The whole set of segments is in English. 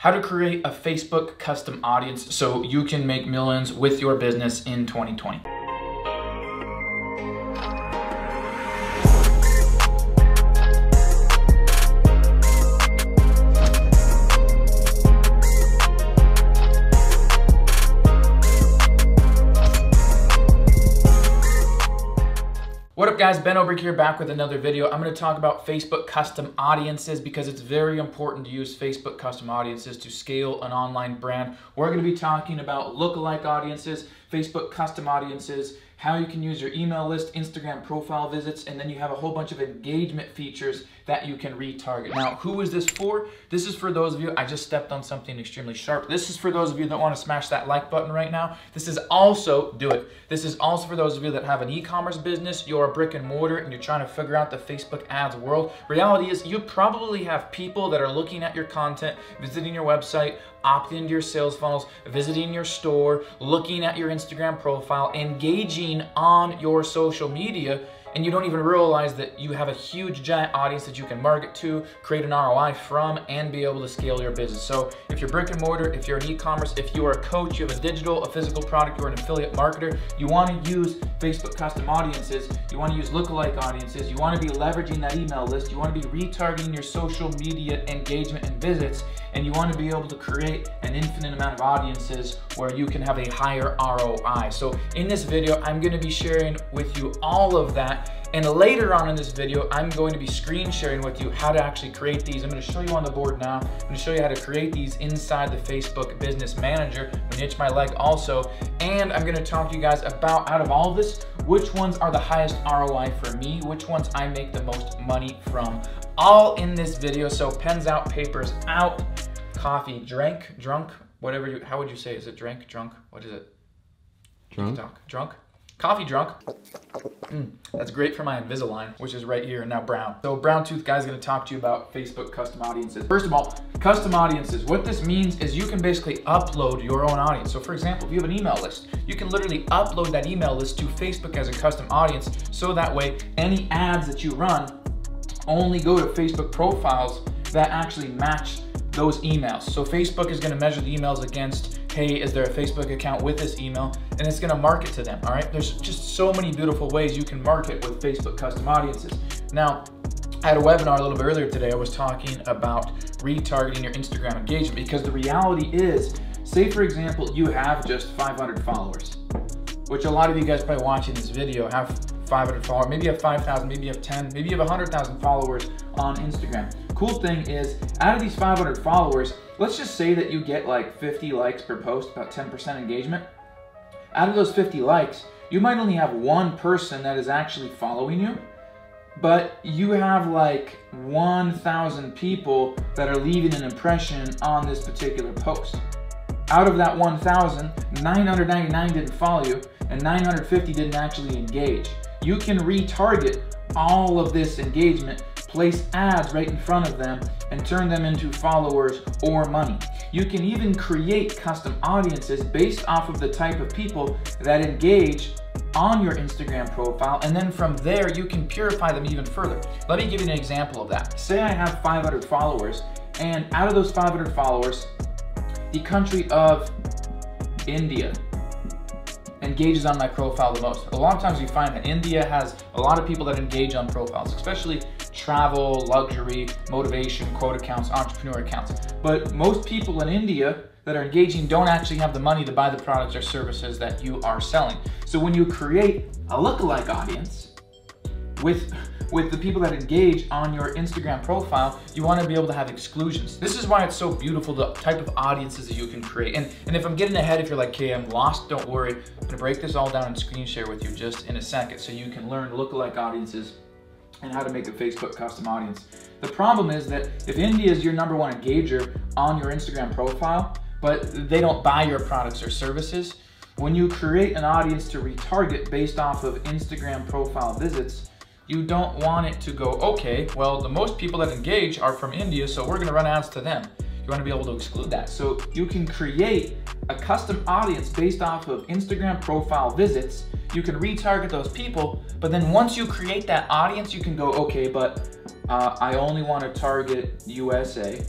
How to create a Facebook custom audience so you can make millions with your business in 2020. Guys, Ben Oberg here back with another video. I'm gonna talk about Facebook custom audiences because it's very important to use Facebook custom audiences to scale an online brand. We're gonna be talking about lookalike audiences, Facebook custom audiences, how you can use your email list, Instagram profile visits, and then you have a whole bunch of engagement features that you can retarget. Now, who is this for? This is for those of you, I just stepped on something extremely sharp. This is for those of you that wanna smash that like button right now. This is also, do it. This is also for those of you that have an e-commerce business, you're a brick and mortar, and you're trying to figure out the Facebook ads world. Reality is you probably have people that are looking at your content, visiting your website, opting into your sales funnels, visiting your store, looking at your Instagram profile, engaging on your social media, and you don't even realize that you have a huge giant audience that you can market to, create an ROI from, and be able to scale your business. So if you're brick and mortar, if you're an e-commerce, if you are a coach, you have a digital, a physical product, you're an affiliate marketer, you wanna use Facebook custom audiences, you wanna use lookalike audiences, you wanna be leveraging that email list, you wanna be retargeting your social media engagement and visits, and you wanna be able to create an infinite amount of audiences where you can have a higher ROI. So in this video, I'm gonna be sharing with you all of that and later on in this video, I'm going to be screen sharing with you how to actually create these. I'm gonna show you on the board now. I'm gonna show you how to create these inside the Facebook Business Manager. I'm gonna itch my leg also. And I'm gonna talk to you guys about, out of all this, which ones are the highest ROI for me, which ones I make the most money from. All in this video, so pens out, papers out, coffee drank, drunk, whatever you, how would you say, is it drank, drunk, what is it? Drunk? Drunk? Coffee drunk. Mm, that's great for my Invisalign, which is right here and now brown. So brown tooth guy's gonna talk to you about Facebook custom audiences. First of all, custom audiences. What this means is you can basically upload your own audience. So for example, if you have an email list, you can literally upload that email list to Facebook as a custom audience. So that way, any ads that you run only go to Facebook profiles that actually match those emails. So Facebook is gonna measure the emails against hey, is there a Facebook account with this email? And it's gonna market to them, all right? There's just so many beautiful ways you can market with Facebook custom audiences. Now, I had a webinar a little bit earlier today. I was talking about retargeting your Instagram engagement because the reality is, say for example, you have just 500 followers, which a lot of you guys probably watching this video have 500 followers, maybe you have 5,000, maybe you have 10, maybe you have 100,000 followers on Instagram. Cool thing is, out of these 500 followers, let's just say that you get like 50 likes per post, about 10% engagement. Out of those 50 likes, you might only have one person that is actually following you, but you have like 1,000 people that are leaving an impression on this particular post. Out of that 1,000, 999 didn't follow you, and 950 didn't actually engage. You can retarget all of this engagement, place ads right in front of them, and turn them into followers or money. You can even create custom audiences based off of the type of people that engage on your Instagram profile, and then from there, you can purify them even further. Let me give you an example of that. Say I have 500 followers, and out of those 500 followers, the country of India engages on my profile the most. A lot of times you find that India has a lot of people that engage on profiles, especially travel, luxury, motivation, quote accounts, entrepreneur accounts. But most people in India that are engaging don't actually have the money to buy the products or services that you are selling. So when you create a lookalike audience with with the people that engage on your Instagram profile, you wanna be able to have exclusions. This is why it's so beautiful, the type of audiences that you can create. And, and if I'm getting ahead, if you're like, okay, I'm lost, don't worry. I'm gonna break this all down and screen share with you just in a second so you can learn lookalike audiences and how to make a Facebook custom audience. The problem is that if India is your number one engager on your Instagram profile, but they don't buy your products or services, when you create an audience to retarget based off of Instagram profile visits, you don't want it to go, okay, well, the most people that engage are from India, so we're gonna run ads to them. You wanna be able to exclude that. So you can create a custom audience based off of Instagram profile visits you can retarget those people, but then once you create that audience, you can go, okay, but uh, I only want to target USA,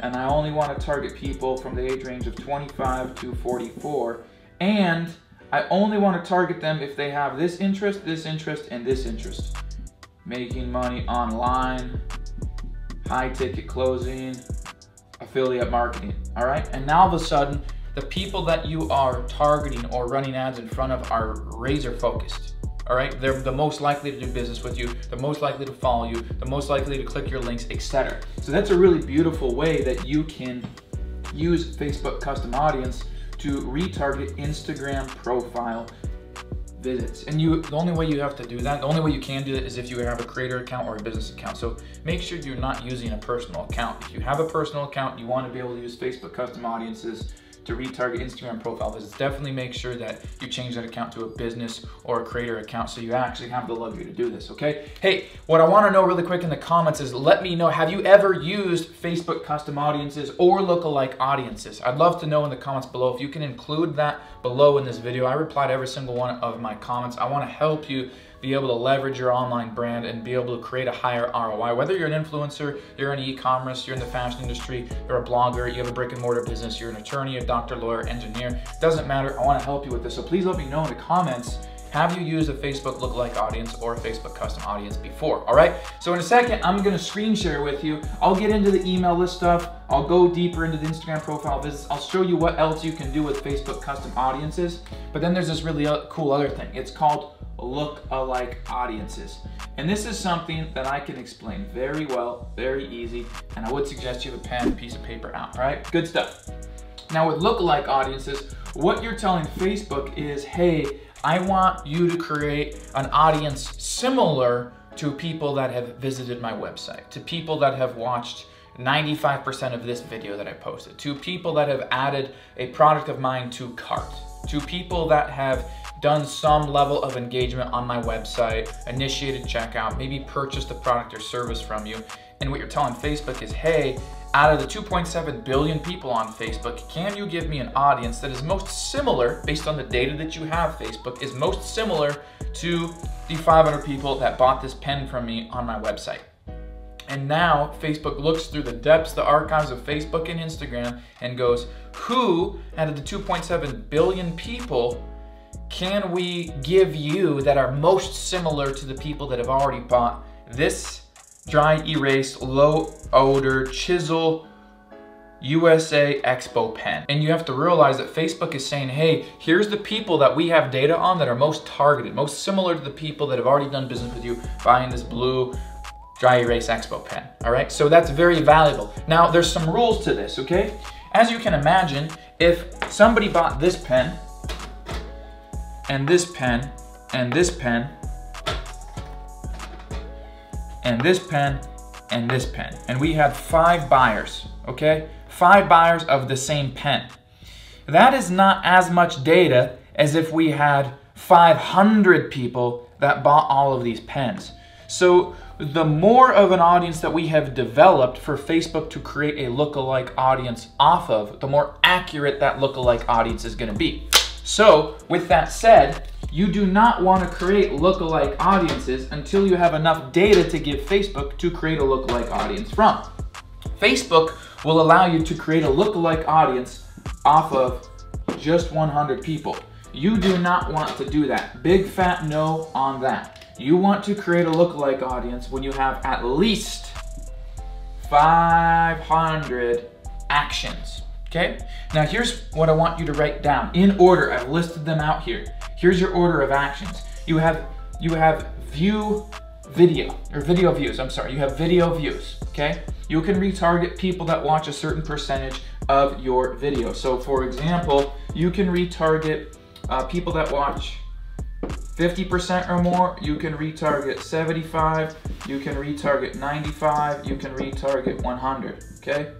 and I only want to target people from the age range of 25 to 44, and I only want to target them if they have this interest, this interest, and this interest. Making money online, high ticket closing, affiliate marketing, all right? And now all of a sudden, the people that you are targeting or running ads in front of are razor focused. All right, they're the most likely to do business with you, the most likely to follow you, the most likely to click your links, etc. So that's a really beautiful way that you can use Facebook custom audience to retarget Instagram profile visits. And you, the only way you have to do that, the only way you can do it is if you have a creator account or a business account. So make sure you're not using a personal account. If you have a personal account, you want to be able to use Facebook custom audiences to retarget Instagram profile visits, definitely make sure that you change that account to a business or a creator account so you actually have the luxury to do this, okay? Hey, what I wanna know really quick in the comments is let me know, have you ever used Facebook custom audiences or lookalike audiences? I'd love to know in the comments below. If you can include that below in this video, I reply to every single one of my comments. I wanna help you be able to leverage your online brand and be able to create a higher ROI. Whether you're an influencer, you're in e-commerce, you're in the fashion industry, you're a blogger, you have a brick and mortar business, you're an attorney, a doctor, lawyer, engineer, doesn't matter. I wanna help you with this. So please let me know in the comments have you used a Facebook lookalike audience or a Facebook custom audience before? All right. So in a second, I'm gonna screen share with you. I'll get into the email list stuff. I'll go deeper into the Instagram profile visits. I'll show you what else you can do with Facebook custom audiences. But then there's this really uh, cool other thing. It's called look-alike audiences. And this is something that I can explain very well, very easy, and I would suggest you have a pen, piece of paper out, all right? Good stuff. Now with look-alike audiences, what you're telling Facebook is, hey, I want you to create an audience similar to people that have visited my website, to people that have watched 95% of this video that I posted, to people that have added a product of mine to cart, to people that have done some level of engagement on my website, initiated checkout, maybe purchased a product or service from you. And what you're telling Facebook is, hey, out of the 2.7 billion people on Facebook, can you give me an audience that is most similar, based on the data that you have, Facebook, is most similar to the 500 people that bought this pen from me on my website? And now Facebook looks through the depths, the archives of Facebook and Instagram and goes, who out of the 2.7 billion people can we give you that are most similar to the people that have already bought this dry erase low odor chisel USA Expo pen. And you have to realize that Facebook is saying, hey, here's the people that we have data on that are most targeted, most similar to the people that have already done business with you buying this blue dry erase expo pen, all right? So that's very valuable. Now, there's some rules to this, okay? As you can imagine, if somebody bought this pen and this pen, and this pen, and this pen, and this pen. And we had five buyers, okay? Five buyers of the same pen. That is not as much data as if we had 500 people that bought all of these pens. So the more of an audience that we have developed for Facebook to create a lookalike audience off of, the more accurate that lookalike audience is gonna be. So with that said, you do not want to create lookalike audiences until you have enough data to give Facebook to create a lookalike audience from. Facebook will allow you to create a lookalike audience off of just 100 people. You do not want to do that. Big fat no on that. You want to create a lookalike audience when you have at least 500 actions. Okay? Now here's what I want you to write down in order. I've listed them out here. Here's your order of actions. You have you have view video or video views. I'm sorry. You have video views, okay? You can retarget people that watch a certain percentage of your video. So for example, you can retarget uh, people that watch 50% or more, you can retarget 75, you can retarget 95, you can retarget 100, okay?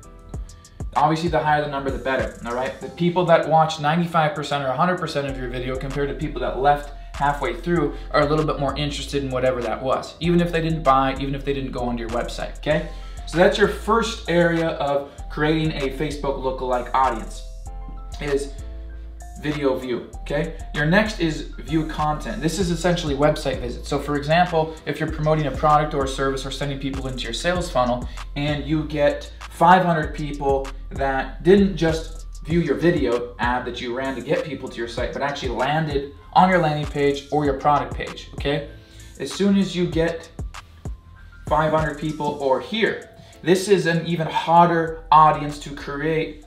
Obviously, the higher the number, the better, all right? The people that watch 95% or 100% of your video compared to people that left halfway through are a little bit more interested in whatever that was, even if they didn't buy, even if they didn't go onto your website, okay? So that's your first area of creating a Facebook lookalike audience is video view, okay? Your next is view content. This is essentially website visits. So for example, if you're promoting a product or a service or sending people into your sales funnel and you get 500 people that didn't just view your video ad that you ran to get people to your site, but actually landed on your landing page or your product page, okay? As soon as you get 500 people or here, this is an even harder audience to create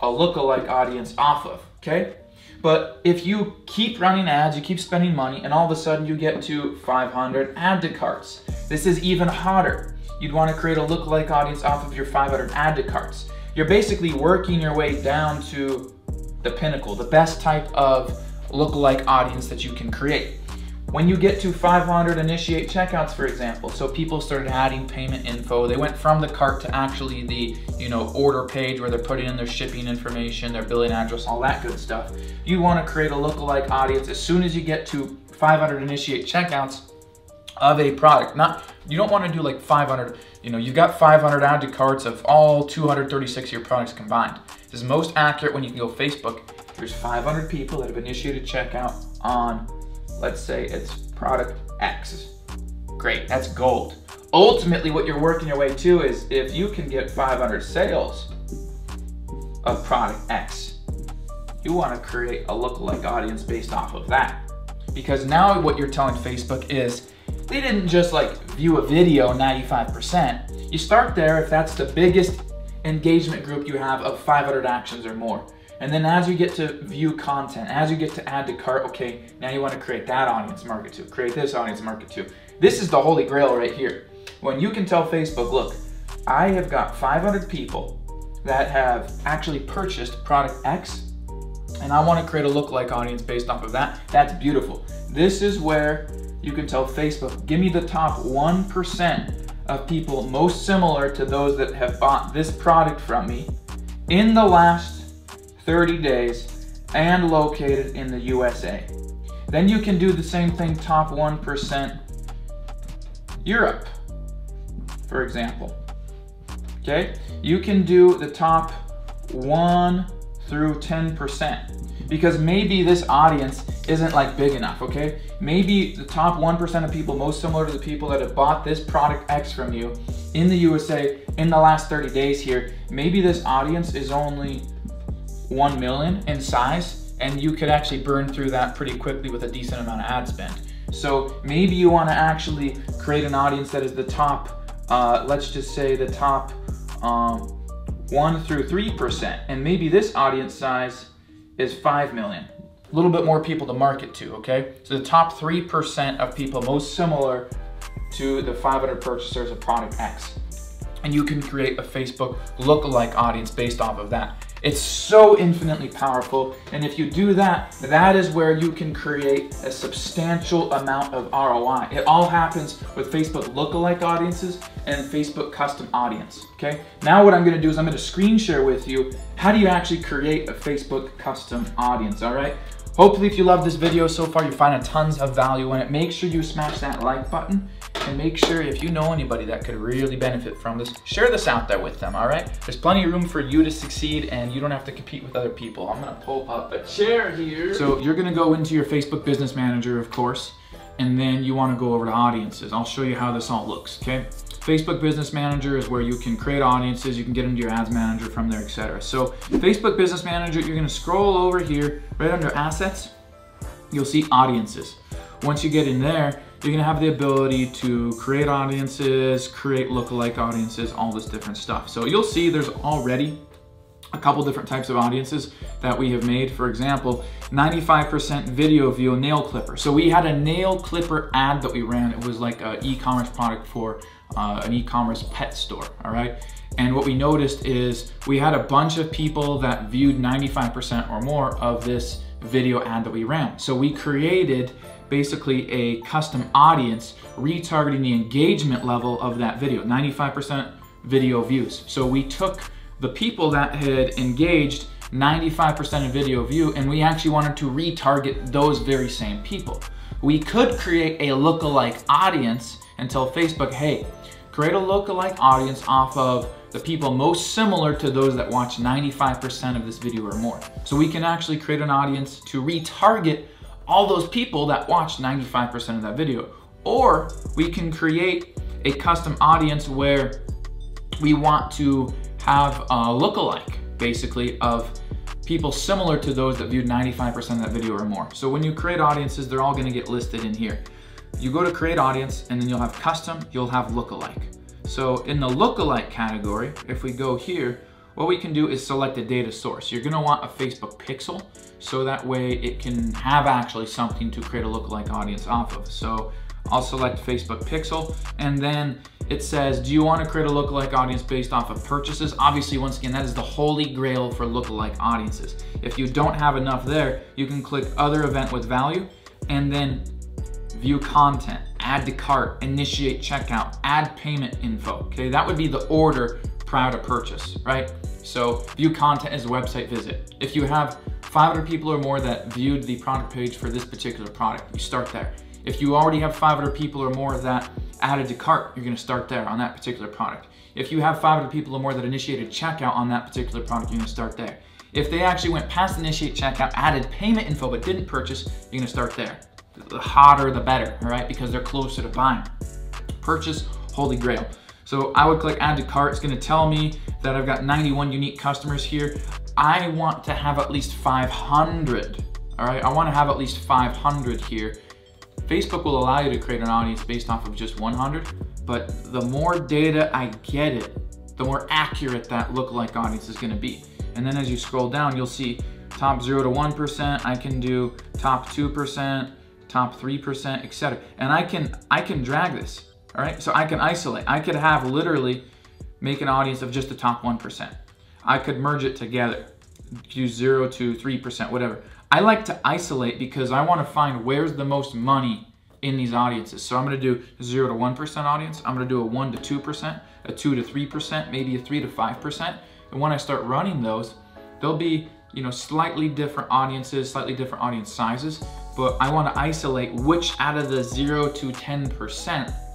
a lookalike audience off of, okay? But if you keep running ads, you keep spending money, and all of a sudden you get to 500 add to carts. This is even harder. You'd want to create a lookalike audience off of your 500 add to carts. You're basically working your way down to the pinnacle, the best type of lookalike audience that you can create. When you get to 500 initiate checkouts, for example, so people started adding payment info, they went from the cart to actually the you know order page where they're putting in their shipping information, their billing address, all that good stuff. You want to create a lookalike audience as soon as you get to 500 initiate checkouts of a product. Not you don't want to do like 500. You know, you've got 500 add to carts of all 236 of your products combined. This is most accurate when you can go Facebook. There's 500 people that have initiated checkout on let's say it's product X. Great, that's gold. Ultimately, what you're working your way to is if you can get 500 sales of product X, you want to create a lookalike audience based off of that. Because now what you're telling Facebook is they didn't just like view a video 95%. You start there if that's the biggest engagement group you have of 500 actions or more. And then as you get to view content, as you get to add to cart, okay, now you want to create that audience market to, create this audience market to. This is the holy grail right here. When you can tell Facebook, look, I have got 500 people that have actually purchased product X, and I want to create a lookalike audience based off of that. That's beautiful. This is where you can tell Facebook, give me the top 1% of people most similar to those that have bought this product from me in the last 30 days, and located in the USA. Then you can do the same thing top 1% Europe, for example. Okay? You can do the top 1 through 10% because maybe this audience isn't like big enough, okay? Maybe the top 1% of people most similar to the people that have bought this product X from you in the USA in the last 30 days here, maybe this audience is only 1 million in size and you could actually burn through that pretty quickly with a decent amount of ad spend. So maybe you want to actually create an audience that is the top, uh, let's just say the top um, 1 through 3%. And maybe this audience size is 5 million. A little bit more people to market to, okay? So the top 3% of people most similar to the 500 purchasers of product X. And you can create a Facebook lookalike audience based off of that. It's so infinitely powerful. And if you do that, that is where you can create a substantial amount of ROI. It all happens with Facebook lookalike audiences and Facebook custom audience, okay? Now what I'm gonna do is I'm gonna screen share with you how do you actually create a Facebook custom audience, all right? Hopefully if you love this video so far, you're finding tons of value in it. Make sure you smash that like button make sure if you know anybody that could really benefit from this, share this out there with them, all right? There's plenty of room for you to succeed and you don't have to compete with other people. I'm gonna pull up a chair here. So you're gonna go into your Facebook Business Manager, of course, and then you wanna go over to audiences. I'll show you how this all looks, okay? Facebook Business Manager is where you can create audiences, you can get into your ads manager from there, etc. So Facebook Business Manager, you're gonna scroll over here, right under assets, you'll see audiences. Once you get in there, you're gonna have the ability to create audiences, create lookalike audiences, all this different stuff. So you'll see there's already a couple different types of audiences that we have made. For example, 95% video view nail clipper. So we had a nail clipper ad that we ran. It was like an e-commerce product for uh, an e-commerce pet store, all right? And what we noticed is we had a bunch of people that viewed 95% or more of this video ad that we ran. So we created basically a custom audience retargeting the engagement level of that video, 95% video views. So we took the people that had engaged 95% of video view and we actually wanted to retarget those very same people. We could create a lookalike audience and tell Facebook, hey, create a lookalike audience off of the people most similar to those that watch 95% of this video or more. So we can actually create an audience to retarget all those people that watched 95% of that video. Or we can create a custom audience where we want to have a lookalike, basically, of people similar to those that viewed 95% of that video or more. So when you create audiences, they're all gonna get listed in here. You go to create audience and then you'll have custom, you'll have lookalike. So in the lookalike category, if we go here, what we can do is select a data source. You're gonna want a Facebook pixel, so that way it can have actually something to create a lookalike audience off of. So I'll select Facebook pixel, and then it says, do you want to create a lookalike audience based off of purchases? Obviously, once again, that is the holy grail for lookalike audiences. If you don't have enough there, you can click other event with value, and then view content, add to cart, initiate checkout, add payment info, okay? That would be the order prior to purchase, right? So view content as a website visit. If you have 500 people or more that viewed the product page for this particular product, you start there. If you already have 500 people or more that added to cart, you're gonna start there on that particular product. If you have 500 people or more that initiated checkout on that particular product, you're gonna start there. If they actually went past initiate checkout, added payment info, but didn't purchase, you're gonna start there. The hotter, the better, all right? Because they're closer to buying. Purchase, holy grail. So I would click add to cart. It's gonna tell me that I've got 91 unique customers here. I want to have at least 500, all right? I wanna have at least 500 here. Facebook will allow you to create an audience based off of just 100, but the more data I get it, the more accurate that lookalike audience is gonna be. And then as you scroll down, you'll see top zero to 1%, I can do top 2%, top 3%, etc. And I can, I can drag this, all right? So I can isolate. I could have literally make an audience of just the top 1%. I could merge it together, do zero to 3%, whatever. I like to isolate because I want to find where's the most money in these audiences. So I'm going to do 0 to 1% audience. I'm going to do a 1 to 2%, a 2 to 3%, maybe a 3 to 5%. And when I start running those, they'll be, you know, slightly different audiences, slightly different audience sizes, but I want to isolate which out of the 0 to 10%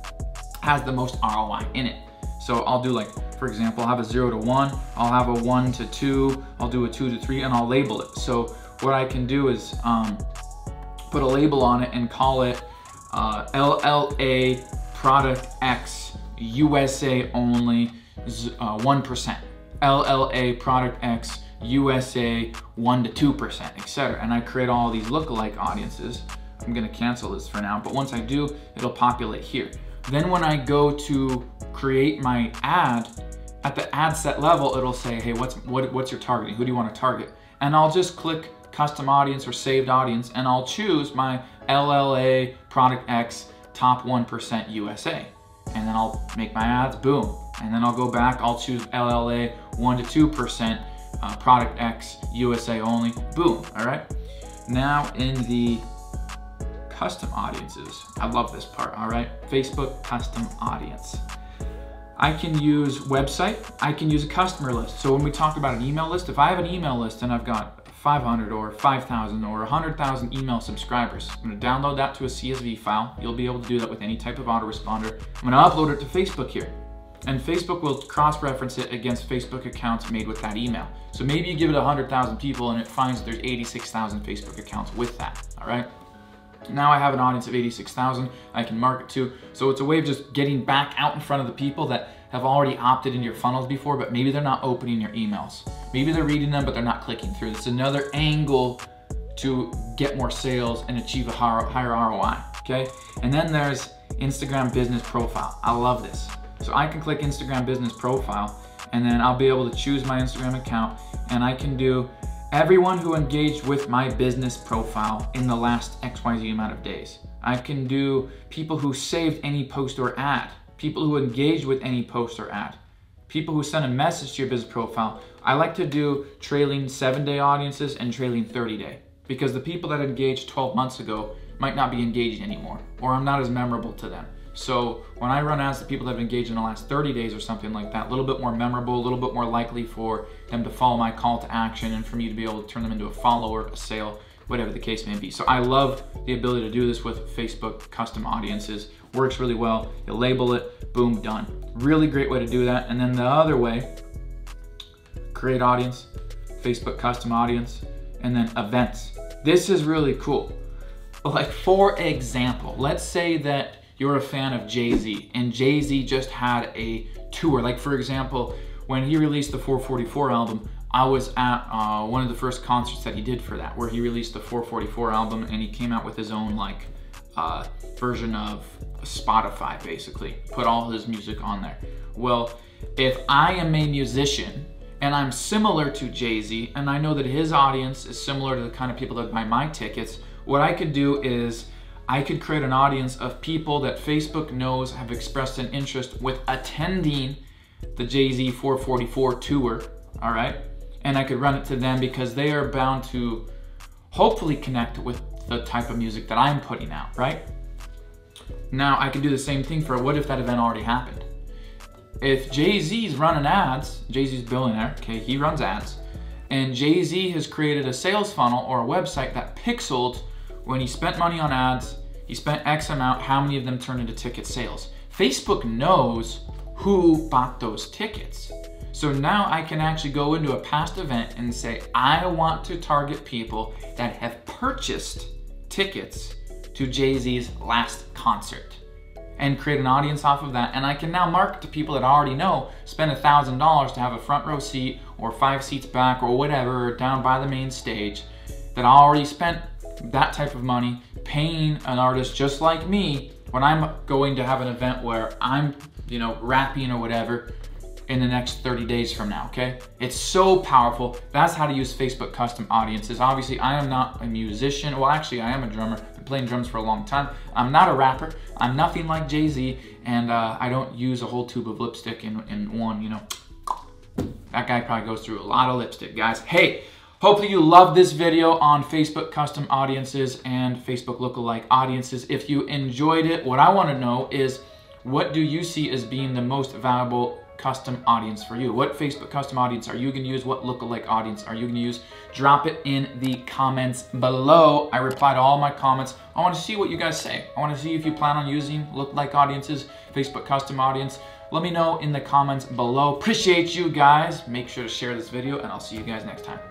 has the most ROI in it. So I'll do like, for example, I'll have a 0 to 1, I'll have a 1 to 2, I'll do a 2 to 3, and I'll label it. So what I can do is um, put a label on it and call it uh, LLA Product X USA only uh, 1%. LLA Product X USA 1 to 2%, etc. And I create all these lookalike audiences. I'm gonna cancel this for now, but once I do, it'll populate here. Then when I go to create my ad, at the ad set level, it'll say, hey, what's, what, what's your targeting? Who do you wanna target? And I'll just click custom audience or saved audience, and I'll choose my LLA Product X top 1% USA. And then I'll make my ads, boom. And then I'll go back, I'll choose LLA 1 to 2% uh, Product X USA only, boom, all right? Now in the custom audiences, I love this part, all right? Facebook custom audience. I can use website, I can use a customer list. So when we talk about an email list, if I have an email list and I've got 500 or 5,000 or 100,000 email subscribers. I'm gonna download that to a CSV file. You'll be able to do that with any type of autoresponder. I'm gonna upload it to Facebook here. And Facebook will cross-reference it against Facebook accounts made with that email. So maybe you give it 100,000 people and it finds that there's 86,000 Facebook accounts with that, all right? Now I have an audience of 86,000 I can market to. So it's a way of just getting back out in front of the people that have already opted into your funnels before, but maybe they're not opening your emails. Maybe they're reading them, but they're not clicking through. It's another angle to get more sales and achieve a higher ROI, okay? And then there's Instagram business profile. I love this. So I can click Instagram business profile and then I'll be able to choose my Instagram account and I can do everyone who engaged with my business profile in the last XYZ amount of days. I can do people who saved any post or ad, people who engaged with any post or ad, people who sent a message to your business profile. I like to do trailing seven day audiences and trailing 30 day because the people that engaged 12 months ago might not be engaged anymore or I'm not as memorable to them. So when I run ads to people that have engaged in the last 30 days or something like that, a little bit more memorable, a little bit more likely for them to follow my call to action and for me to be able to turn them into a follower, a sale, whatever the case may be. So I love the ability to do this with Facebook custom audiences. Works really well. You label it, boom, done. Really great way to do that. And then the other way, create audience, Facebook custom audience, and then events. This is really cool. Like for example, let's say that you're a fan of Jay-Z and Jay-Z just had a tour. Like for example, when he released the 444 album, I was at uh, one of the first concerts that he did for that, where he released the 444 album and he came out with his own like uh, version of Spotify, basically. Put all his music on there. Well, if I am a musician and I'm similar to Jay Z, and I know that his audience is similar to the kind of people that buy my tickets, what I could do is I could create an audience of people that Facebook knows have expressed an interest with attending the Jay Z 444 tour, all right? And I could run it to them because they are bound to hopefully connect with the type of music that I'm putting out, right? Now I can do the same thing for what if that event already happened? If Jay-Z's running ads, Jay-Z's billionaire, okay, he runs ads, and Jay-Z has created a sales funnel or a website that pixeled when he spent money on ads, he spent X amount, how many of them turned into ticket sales. Facebook knows who bought those tickets. So now I can actually go into a past event and say, I want to target people that have purchased tickets to Jay-Z's last concert and create an audience off of that. And I can now market to people that I already know, spend a $1,000 to have a front row seat or five seats back or whatever down by the main stage that I already spent that type of money paying an artist just like me when I'm going to have an event where I'm, you know, rapping or whatever in the next 30 days from now, okay? It's so powerful. That's how to use Facebook custom audiences. Obviously, I am not a musician. Well, actually, I am a drummer. I've been playing drums for a long time. I'm not a rapper. I'm nothing like Jay-Z, and uh, I don't use a whole tube of lipstick in, in one, you know. That guy probably goes through a lot of lipstick, guys. Hey, hopefully you loved this video on Facebook custom audiences and Facebook lookalike audiences. If you enjoyed it, what I want to know is what do you see as being the most valuable custom audience for you? What Facebook custom audience are you gonna use? What lookalike audience are you gonna use? Drop it in the comments below. I reply to all my comments. I wanna see what you guys say. I wanna see if you plan on using lookalike audiences, Facebook custom audience. Let me know in the comments below. Appreciate you guys. Make sure to share this video and I'll see you guys next time.